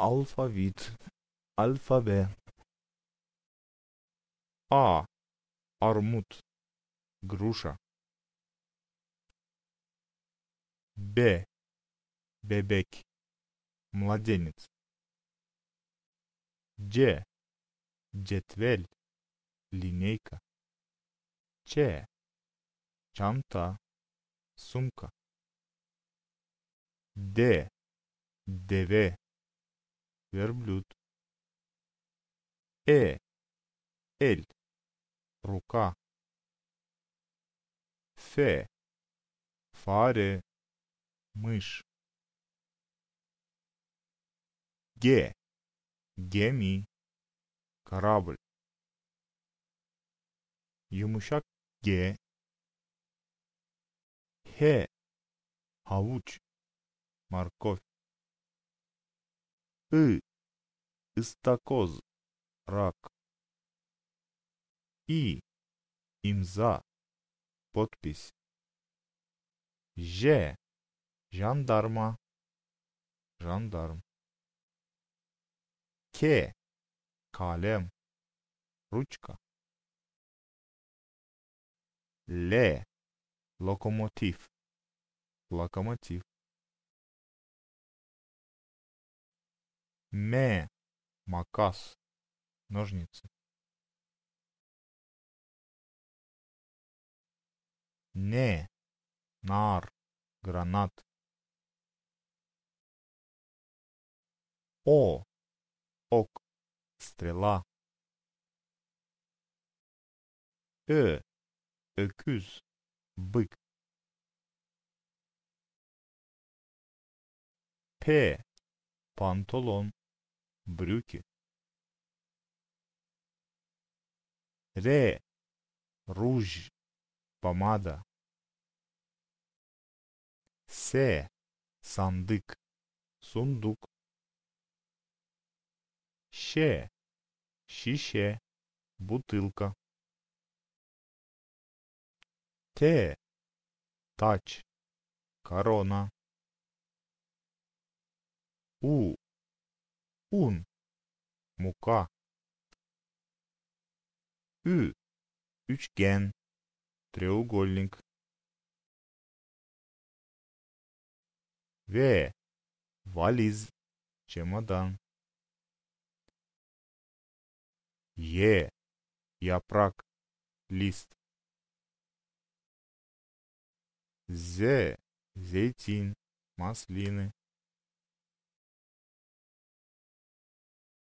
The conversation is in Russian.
Алфавит. Алфаве. А. Армут. Груша. Б. Бебек. Младенец. Дж. Цетвель. Линейка. Ч. Çanta. Сумка. Д. Deve. Верблюд. Э. Эль. Рука. Ф. Фаре. Мышь. Ге. Gemi. Корабль. Yumuşak G. H. Havuç. Морковь. И. Истокоз. Рак. И. Имза. Подпись. Ж. Жандарма. Жандарм. К. Kalem. Ручка. Л. Локомотив. Локомотив. М. Макас. Ножницы. Не. Нар. Гранат. О. Ок. Стрела. Ö. Öküz. Bık. P. Pantolon. Брюки. Р. Руж. Помада. С. Sandık. Сундук. Щ. Şişe. Бутылка. Т. Тач. Корона. У. Ун. Мука. Ü. Üçgen. Треугольник. В. Вализ. Чемодан. Е. Япрак. Лист. З. Зейтин. Маслины.